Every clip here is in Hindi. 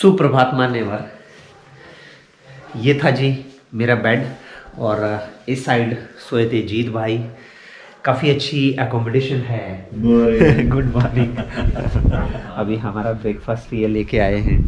सुप्रभात मान्यवर ये था जी मेरा बेड और इस साइड सोए थे जीत भाई। काफ़ी अच्छी एकोमोडेशन है। गुड मॉर्निंग अभी हमारा ब्रेकफास्ट ये लेके आए हैं।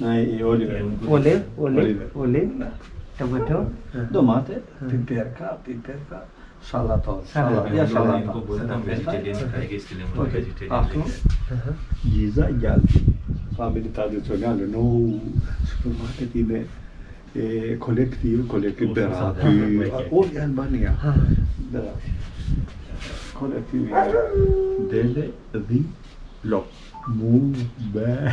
Oliver. Olive, olive, olive, tomato, domate, piperka, piperka, salata, salata, ya salata. Bu buradan vejetaryen kaygısıyla No, supermarket yine e, kolektiv, kolektiv terapi. O Albanya. Kolektiv. Dele di lo. Mu be.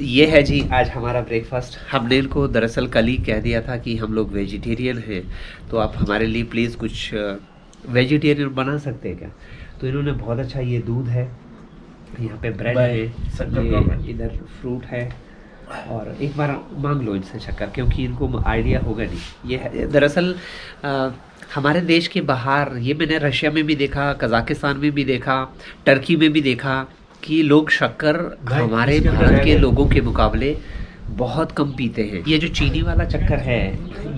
ये है जी आज हमारा ब्रेकफास्ट हमने इनको दरअसल कल ही कह दिया था कि हम लोग वेजिटेरियन हैं तो आप हमारे लिए प्लीज़ कुछ वेजिटेरियन बना सकते हैं क्या? तो इन्होंने बहुत अच्छा ये दूध है यहाँ पे ब्रेड है ये इधर फ्रूट है और एक बार मांग लो इनसे चक्कर क्योंकि इनको आइडिया होगा नहीं। ये है दरअसल हमारे देश के बाहर ये मैंने रशिया में भी देखा कजाकिस्तान में भी देखा टर्की में भी देखा कि लोग शक्कर हमारे भारत के लोगों के मुकाबले बहुत कम पीते हैं। ये जो चीनी वाला चक्कर है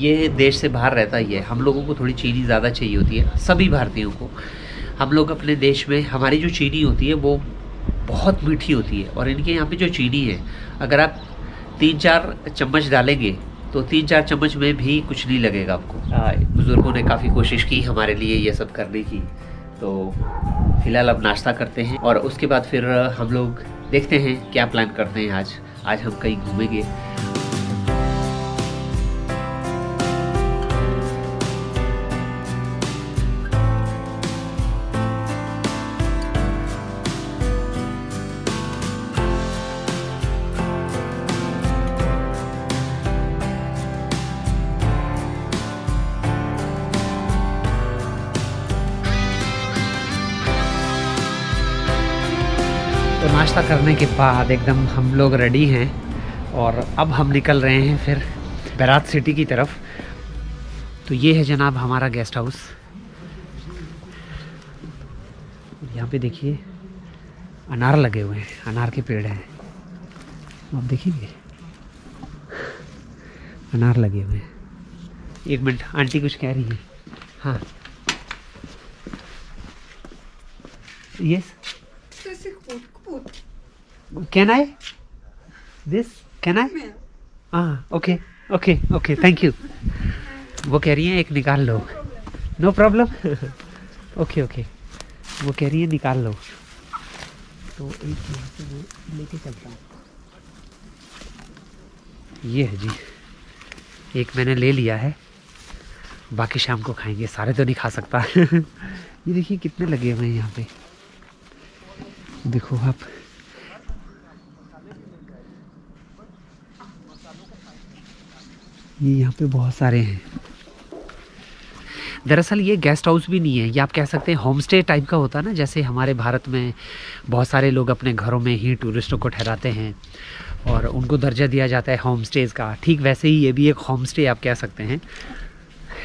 ये देश से बाहर रहता ही है। हम लोगों को थोड़ी चीनी ज़्यादा चाहिए होती है सभी भारतीयों को। हम लोग अपने देश में हमारी जो चीनी होती है वो बहुत मीठी होती है और इनके यहाँ पे जो चीनी है अगर आप तीन चार चम्मच डालेंगे तो तीन चार चम्मच में भी कुछ नहीं लगेगा आपको। बुज़ुर्गों ने काफ़ी कोशिश की हमारे लिए ये सब करने की। तो फ़िलहाल अब नाश्ता करते हैं और उसके बाद फिर हम लोग देखते हैं क्या प्लान करते हैं आज। आज हम कहीं घूमेंगे। नाश्ता करने के बाद एकदम हम लोग रेडी हैं और अब हम निकल रहे हैं फिर बैरात सिटी की तरफ़। तो ये है जनाब हमारा गेस्ट हाउस यहाँ पे देखिए, अनार लगे हुए हैं, अनार के पेड़ हैं। आप देखेंगे? अनार लगे हुए हैं। एक मिनट, आंटी कुछ कह रही है। हाँ। Yes Can I? This? Can I? हाँ okay okay okay thank you वो कह रही हैं एक निकाल लो नो प्रॉब्लम ओके ओके वो कह रही है निकाल लो तो एक यहाँ से वो लेके चलता हूँ ये है जी एक मैंने ले लिया है बाकी शाम को खाएँगे सारे तो नहीं खा सकता ये देखिए कितने लगे हुए हैं यहाँ पे देखो आप ये यहाँ पे बहुत सारे हैं। दरअसल ये गेस्ट हाउस भी नहीं है, ये आप कह सकते हैं होम स्टे टाइप का होता है ना, जैसे हमारे भारत में बहुत सारे लोग अपने घरों में ही टूरिस्टों को ठहराते हैं और उनको दर्जा दिया जाता है होम स्टेज़ का। ठीक वैसे ही ये भी एक होम स्टे आप कह सकते हैं,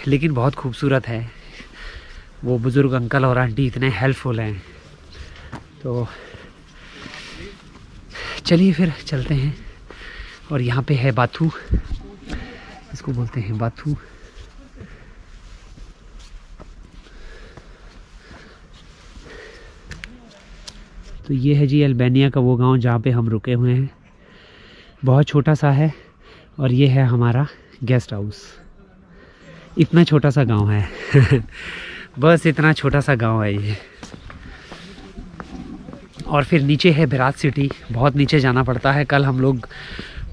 लेकिन बहुत खूबसूरत है। वो बुज़ुर्ग अंकल और आंटी इतने हेल्पफुल हैं। तो चलिए फिर चलते हैं और यहाँ पे है बाथू। इसको बोलते हैं बाथू। तो ये है जी अल्बानिया का वो गाँव जहाँ पे हम रुके हुए हैं। बहुत छोटा सा है और ये है हमारा गेस्ट हाउस। इतना छोटा सा गाँव है। बस इतना छोटा सा गाँव है ये। और फिर नीचे है बिरात सिटी। बहुत नीचे जाना पड़ता है। कल हम लोग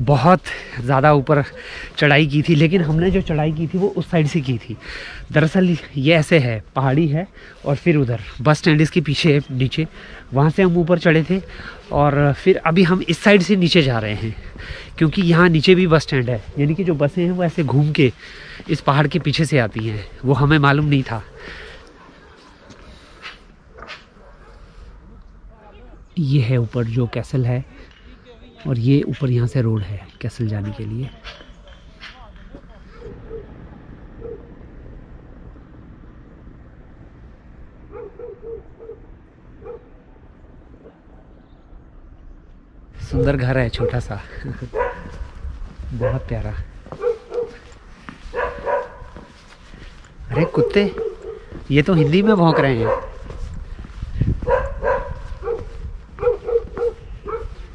बहुत ज़्यादा ऊपर चढ़ाई की थी, लेकिन हमने जो चढ़ाई की थी वो उस साइड से की थी। दरअसल ये ऐसे है, पहाड़ी है और फिर उधर, बस स्टैंड इसके पीछे है, नीचे। वहाँ से हम ऊपर चढ़े थे और फिर अभी हम इस साइड से नीचे जा रहे हैं, क्योंकि यहाँ नीचे भी बस स्टैंड है। यानी कि जो बसें हैं वो ऐसे घूम के इस पहाड़ के पीछे से आती हैं, वो हमें मालूम नहीं था। ये है ऊपर जो कैसल है। और ये ऊपर यहाँ से रोड है कैसल जाने के लिए। सुंदर घर है, छोटा सा। बहुत प्यारा। अरे कुत्ते, ये तो हिंदी में भौंक रहे हैं।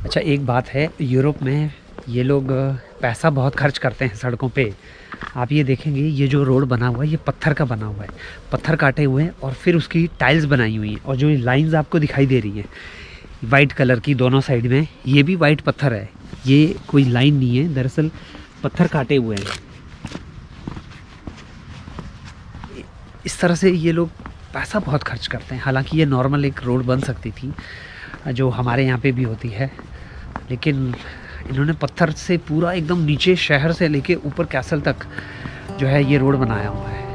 अच्छा एक बात है, यूरोप में ये लोग पैसा बहुत खर्च करते हैं सड़कों पे। आप ये देखेंगे, ये जो रोड बना हुआ है, ये पत्थर का बना हुआ है। पत्थर काटे हुए हैं और फिर उसकी टाइल्स बनाई हुई हैं और जो लाइंस आपको दिखाई दे रही हैं वाइट कलर की दोनों साइड में, ये भी वाइट पत्थर है। ये कोई लाइन नहीं है, दरअसल पत्थर काटे हुए हैं। इस तरह से ये लोग पैसा बहुत खर्च करते हैं। हालाँकि ये नॉर्मल एक रोड बन सकती थी, जो हमारे यहाँ पे भी होती है। लेकिन इन्होंने पत्थर से पूरा एकदम नीचे शहर से लेके ऊपर कैसल तक जो है ये रोड बनाया हुआ है।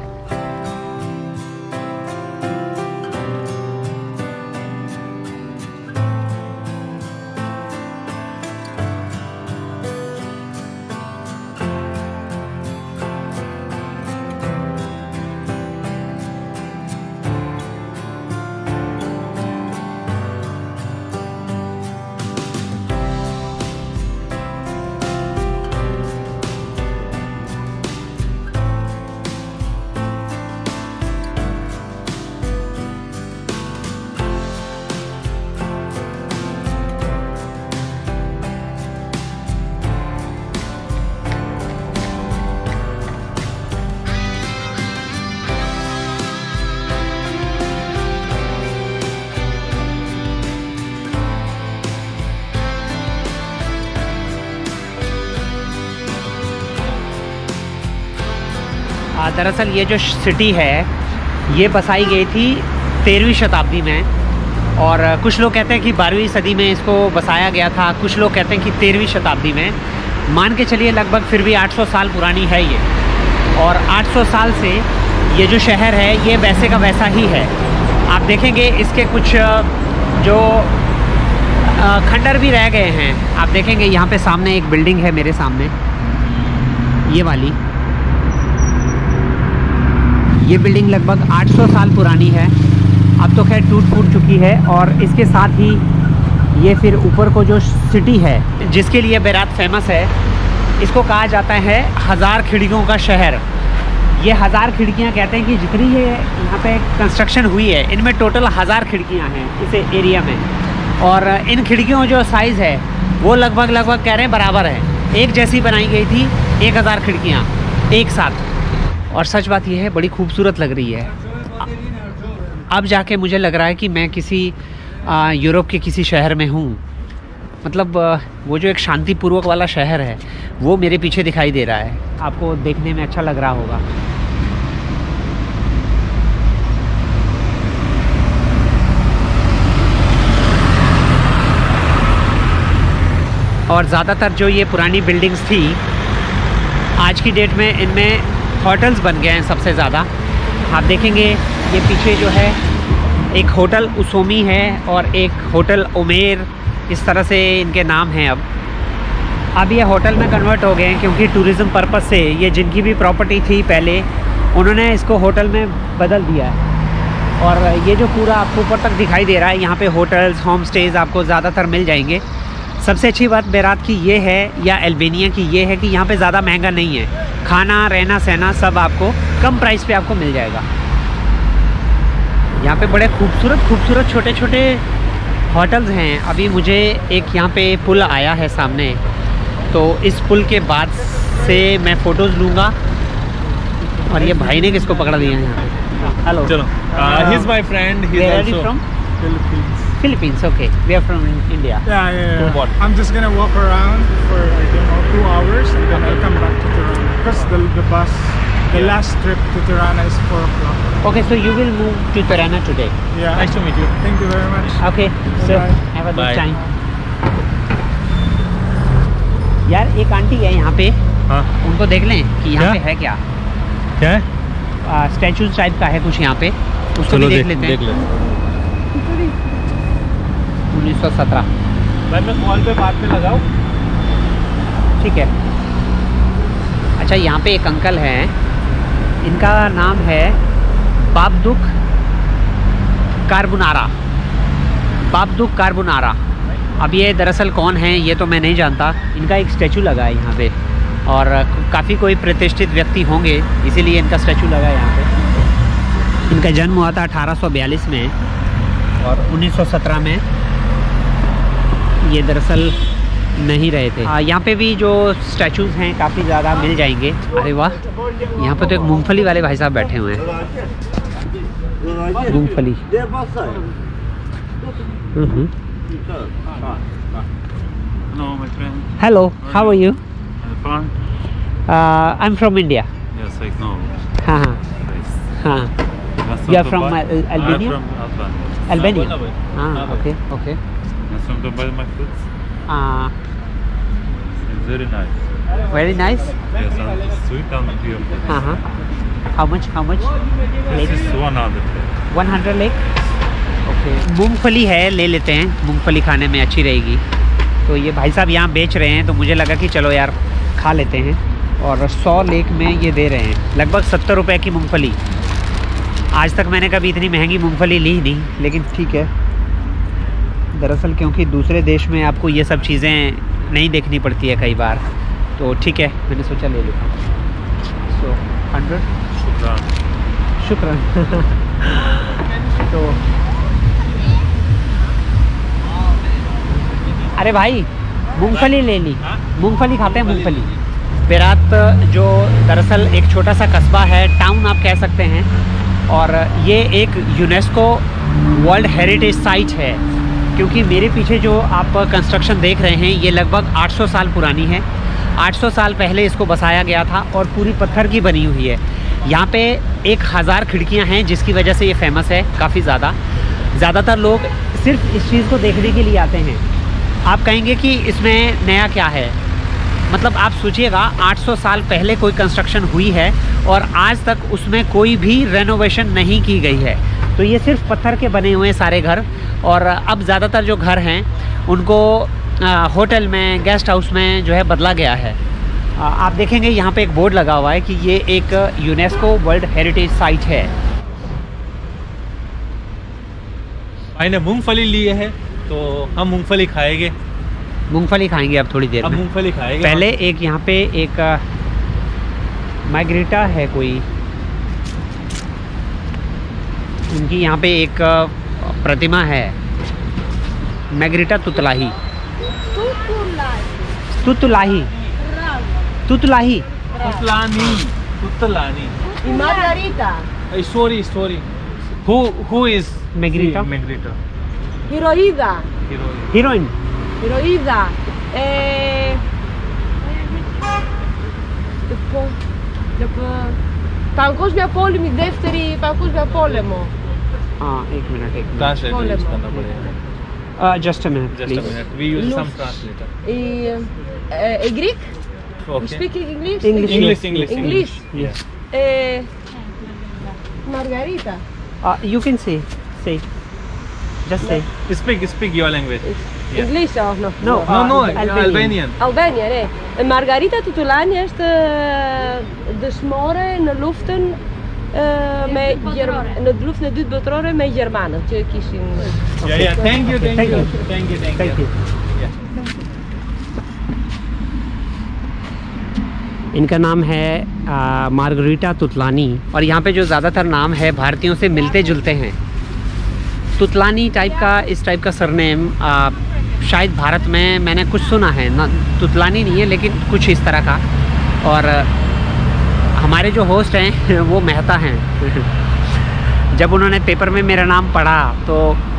दरअसल ये जो सिटी है, ये बसाई गई थी तेरहवीं शताब्दी में। और कुछ लोग कहते हैं कि बारहवीं सदी में इसको बसाया गया था, कुछ लोग कहते हैं कि तेरहवीं शताब्दी में। मान के चलिए लगभग फिर भी 800 साल पुरानी है ये। और 800 साल से ये जो शहर है, ये वैसे का वैसा ही है। आप देखेंगे इसके कुछ जो खंडर भी रह गए हैं। आप देखेंगे यहाँ पे सामने एक बिल्डिंग है मेरे सामने। ये वाली। ये बिल्डिंग लगभग 800 साल पुरानी है। अब तो खैर टूट फूट चुकी है और इसके साथ ही ये फिर ऊपर को जो सिटी है, जिसके लिए बैरात फ़ेमस है, इसको कहा जाता है हज़ार खिड़कियों का शहर। ये हज़ार खिड़कियाँ कहते हैं कि जितनी ये यहाँ पे कंस्ट्रक्शन हुई है, इनमें टोटल हज़ार खिड़कियाँ हैं इस एरिया में। और इन खिड़कियों जो साइज़ है, वो लगभग लगभग कह रहे हैं बराबर है। एक जैसी बनाई गई थी, एक हज़ार खिड़कियाँ, एक साथ। और सच बात यह है, बड़ी खूबसूरत लग रही है। अब जाके मुझे लग रहा है कि मैं किसी यूरोप के किसी शहर में हूँ। मतलब वो जो एक शांतिपूर्वक वाला शहर है, वो मेरे पीछे दिखाई दे रहा है। आपको देखने में अच्छा लग रहा होगा। और ज़्यादातर जो ये पुरानी बिल्डिंग्स थी, आज की डेट में इनमें होटल्स बन गए हैं सबसे ज़्यादा। आप देखेंगे, ये पीछे जो है, एक होटल उसोमी है और एक होटल उमेर, इस तरह से इनके नाम हैं अब। अब ये होटल में कन्वर्ट हो गए हैं क्योंकि टूरिज़्म पर्पज़ से ये जिनकी भी प्रॉपर्टी थी पहले, उन्होंने इसको होटल में बदल दिया है। और ये जो पूरा आपको ऊपर तक दिखाई दे रहा है, यहाँ पे होटल्स होम स्टेज़ आपको ज़्यादातर मिल जाएँगे। सबसे अच्छी बात बैरात की ये है या एल्बेनिया की ये है कि यहाँ पे ज़्यादा महँगा नहीं है। खाना रहना सहना सब आपको कम प्राइस पे आपको मिल जाएगा। यहाँ पे बड़े खूबसूरत खूबसूरत छोटे छोटे होटल्स हैं। अभी मुझे एक यहाँ पे पुल आया है सामने। तो इस पुल के बाद से मैं फ़ोटोज़ लूँगा। और ये भाई ने किसको पकड़ा दिया है यहाँ पे? हेलो चलो you also from? Philippines. Okay, we are from India. Yeah, yeah, yeah. I'm just gonna walk around for I don't know two hours and then okay. I'll come back to Tirana because the the bus, the yeah. last trip to Tirana is four o'clock. Okay, so you will move to Tirana today. Yeah. Nice to meet you. Thank you very much. Okay, so Bye. have a good Bye. time. यार एक आंटी है यहाँ पे हाँ उनको देख लें कि यहाँ पे है क्या क्या है स्टैचू टाइप का है कुछ यहाँ पे उसको भी देख देख लेते हैं देख हैं ले उन्नीस सौ सत्रह। भाई मैं कॉल पे बात पे लगाऊँ? ठीक है। अच्छा यहाँ पे एक अंकल हैं। इनका नाम है बाबदुक कार्बोनारा। बाबदुक कार्बोनारा। अब ये दरअसल कौन है ये तो मैं नहीं जानता। इनका एक स्टैचू लगा है यहाँ पे। और काफ़ी कोई प्रतिष्ठित व्यक्ति होंगे इसीलिए इनका स्टैचू लगा है यहाँ पे। इनका जन्म हुआ था 1842 में और 1917 में। ये दरअसल नहीं रहे थे। यहाँ पे भी जो स्टैचूज हैं काफ़ी ज़्यादा मिल जाएँगे। अरे वाह यहाँ पे तो एक मूंगफली वाले भाई साहब बैठे हुए हैं। मूंगफली. Hello how are you I am from India. हाँ हाँ। हाँ। Albania? I'm from Albania. Albania हाँ okay okay Nice from Dubai, my foods. It's very nice. Very nice Yes, and sweet and pure. हाँ हाँ how much how much This is 100. One hundred lek okay मूंगफली है ले लेते हैं. मूंगफली खाने में अच्छी रहेगी. तो ये भाई साहब यहाँ बेच रहे हैं तो मुझे लगा कि चलो यार खा लेते हैं. और सौ लेक में ये दे रहे हैं. लगभग सत्तर रुपए की मूंगफली. आज तक मैंने कभी इतनी महँगी मूंगफली ली नहीं लेकिन ठीक है. दरअसल क्योंकि दूसरे देश में आपको ये सब चीज़ें नहीं देखनी पड़ती है कई बार तो ठीक है मैंने सोचा ले हूँ। So hundred Shukran. शुक्र तो अरे भाई मूंगफली ले ली। मूंगफली खाते हैं मूंगफली बेरात जो दरअसल एक छोटा सा कस्बा है टाउन आप कह सकते हैं और ये एक यूनेस्को वर्ल्ड हेरिटेज साइट है। क्योंकि मेरे पीछे जो आप कंस्ट्रक्शन देख रहे हैं, ये लगभग 800 साल पुरानी है। 800 साल पहले इसको बसाया गया था और पूरी पत्थर की बनी हुई है। यहाँ पे एक हज़ार खिड़कियाँ हैं, जिसकी वजह से ये फ़ेमस है, काफ़ी ज़्यादा। ज़्यादातर लोग सिर्फ़ इस चीज़ को देखने के लिए आते हैं। आप कहेंगे कि इसमें नया क्या है? मतलब आप सोचिएगा 800 साल पहले कोई कंस्ट्रक्शन हुई है और आज तक उसमें कोई भी रेनोवेशन नहीं की गई है। तो ये सिर्फ़ पत्थर के बने हुए हैं सारे घर। और अब ज़्यादातर जो घर हैं उनको आ, होटल में गेस्ट हाउस में जो है बदला गया है। आ, आप देखेंगे यहाँ पे एक बोर्ड लगा हुआ है कि ये एक यूनेस्को वर्ल्ड हेरिटेज साइट है। भाई ने मूंगफली लिए है तो हम मूंगफली खाएँगे। मूंगफली खाएँगे अब थोड़ी देर अब में। मूंगफली खाएँगे। पहले एक यहाँ पे एक माइग्रेटा है कोई। उनकी यहाँ पे एक अ, प्रतिमा है मैग्रेटा तुतलाही तुतलाही तुतलाही तुतलानी तुतलानी Margarita, story story who who is Negrita? Negrita Heroída, hero heroine Heroída. Ε... Λοιπόν, λοιπόν, Παγκόσμια πόλεμη, δεύτερη παγκόσμια πόλεμο. हाँ एक मिनट एक ट्रांसलेटर यूज़ करना पड़ेगा just a minute just a minute we use some translator a Greek okay speak English English English English yes a margarita uh, you can say say just say speak speak your language yeah. English of no no no, no Albanian Albanian eh margarita tutulani është dëshmore në luftën uh, met Ger- in de luften doet met Germanen. Turkish in. yeah yeah thank you thank Thank you you. thank you thank you इनका नाम है मार्गरीटा तुतलानी और यहाँ पे जो ज़्यादातर नाम है भारतीयों से मिलते जुलते हैं तुतलानी टाइप का इस टाइप का सरनेम आ, शायद भारत में मैंने कुछ सुना है ना तुतलानी नहीं है लेकिन कुछ इस तरह का और हमारे जो होस्ट हैं, वो मेहता हैं। जब उन्होंने पेपर में मेरा नाम पढ़ा तो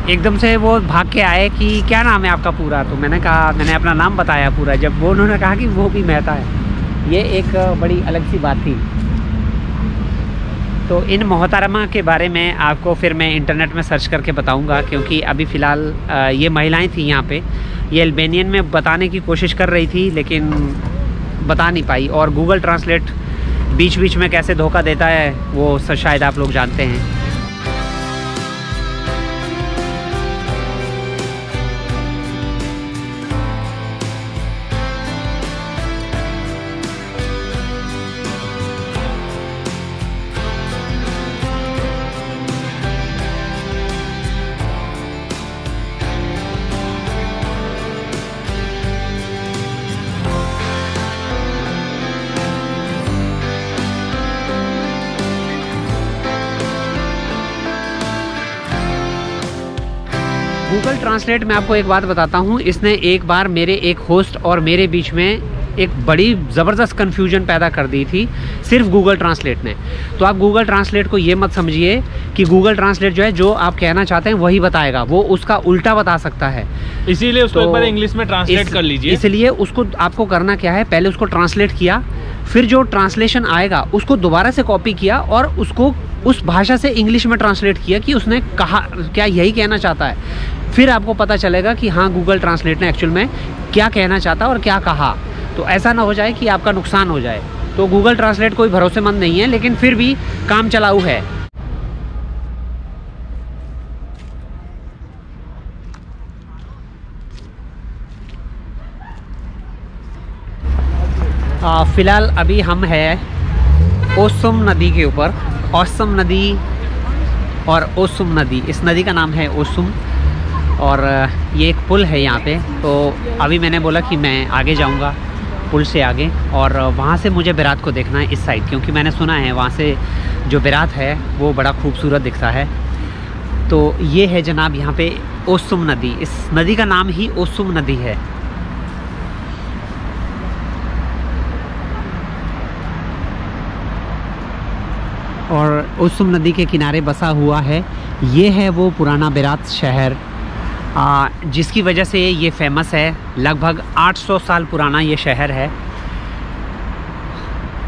एकदम से वो भाग के आए कि क्या नाम है आपका पूरा? तो मैंने कहा, मैंने अपना नाम बताया पूरा। जब वो उन्होंने कहा कि वो भी मेहता है, ये एक बड़ी अलग सी बात थी। तो इन मोहतरमा के बारे में आपको फिर मैं इंटरनेट में सर्च करके बताऊँगा, क्योंकि अभी फ़िलहाल ये महिलाएँ थी यहाँ पे। ये अल्बेनियन में बताने की कोशिश कर रही थी, लेकिन बता नहीं पाई। और गूगल ट्रांसलेट बीच बीच में कैसे धोखा देता है वो शायद आप लोग जानते हैं। ट्रांसलेट मैं आपको एक बात बताता हूँ। इसने एक बार मेरे एक होस्ट और मेरे बीच में एक बड़ी ज़बरदस्त कन्फ्यूज़न पैदा कर दी थी सिर्फ़ गूगल ट्रांसलेट ने। तो आप गूगल ट्रांसलेट को ये मत समझिए कि गूगल ट्रांसलेट जो है जो आप कहना चाहते हैं वही बताएगा। वो उसका उल्टा बता सकता है। इसीलिए उसको तो एक बार इंग्लिश में ट्रांसलेट इस- कर लीजिए। इसलिए उसको आपको करना क्या है पहले उसको ट्रांसलेट किया फिर जो ट्रांसलेशन आएगा उसको दोबारा से कॉपी किया और उसको उस भाषा से इंग्लिश में ट्रांसलेट किया कि उसने कहा क्या यही कहना चाहता है। फिर आपको पता चलेगा कि हाँ गूगल ट्रांसलेट ने एक्चुअल में क्या कहना चाहता और क्या कहा। तो ऐसा ना हो जाए कि आपका नुकसान हो जाए। तो गूगल ट्रांसलेट कोई भरोसेमंद नहीं है, लेकिन फिर भी काम चलाऊ है। फ़िलहाल अभी हम हैं ओसुम नदी के ऊपर, ओसम नदी और ओसुम नदी। इस नदी का नाम है ओसुम और ये एक पुल है यहाँ पे। तो अभी मैंने बोला कि मैं आगे जाऊँगा। पुल से आगे और वहाँ से मुझे बेरात को देखना है इस साइड क्योंकि मैंने सुना है वहाँ से जो बेरात है, वो बड़ा खूबसूरत दिखता है। तो ये है जनाब यहाँ पे ओसुम नदी। इस नदी का नाम ही ओसुम नदी है। और ओसुम नदी के किनारे बसा हुआ है। ये है वो पुराना बेरात शहर। आ, जिसकी वजह से ये फ़ेमस है। लगभग 800 साल पुराना ये शहर है।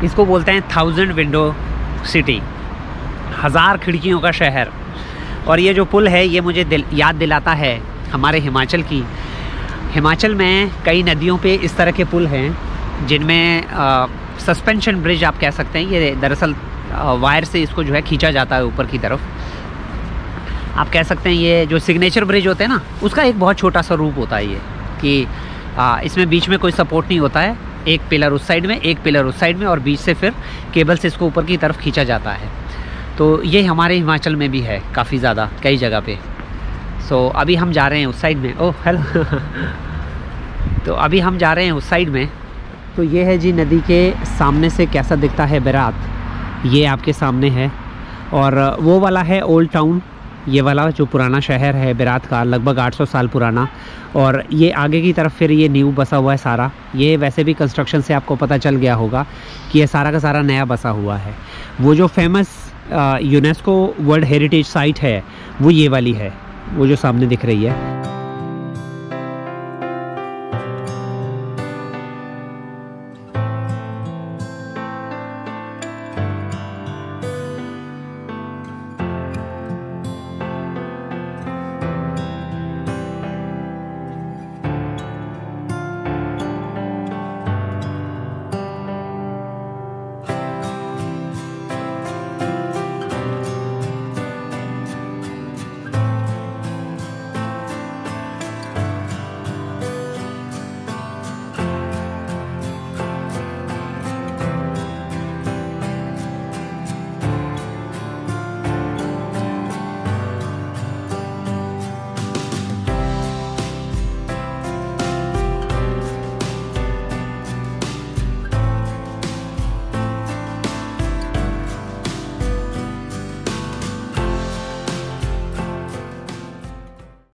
इसको बोलते हैं थाउज़ेंड विंडो सिटी हज़ार खिड़कियों का शहर। और ये जो पुल है ये मुझे दिल, याद दिलाता है हमारे हिमाचल की। हिमाचल में कई नदियों पे इस तरह के पुल हैं जिनमें सस्पेंशन ब्रिज आप कह सकते हैं। ये दरअसल वायर से इसको जो है खींचा जाता है ऊपर की तरफ़। आप कह सकते हैं ये जो सिग्नेचर ब्रिज होते हैं ना उसका एक बहुत छोटा सा रूप होता है ये कि आ, इसमें बीच में कोई सपोर्ट नहीं होता है एक पिलर उस साइड में एक पिलर उस साइड में और बीच से फिर केबल से इसको ऊपर की तरफ़ खींचा जाता है। तो ये हमारे हिमाचल में भी है काफ़ी ज़्यादा कई जगह पे। सो so, अभी हम जा रहे हैं उस साइड में। ओह हेलो तो अभी हम जा रहे हैं उस साइड में। तो ये है जी नदी के सामने से कैसा दिखता है बेरात। ये आपके सामने है। और वो वाला है ओल्ड टाउन ये वाला जो पुराना शहर है बिरात का, लगभग 800 साल पुराना। और ये आगे की तरफ़ फिर ये न्यू बसा हुआ है सारा। ये वैसे भी कंस्ट्रक्शन से आपको पता चल गया होगा कि ये सारा का सारा नया बसा हुआ है। वो जो famous UNESCO world heritage site है, वो ये वाली है, वो जो सामने दिख रही है।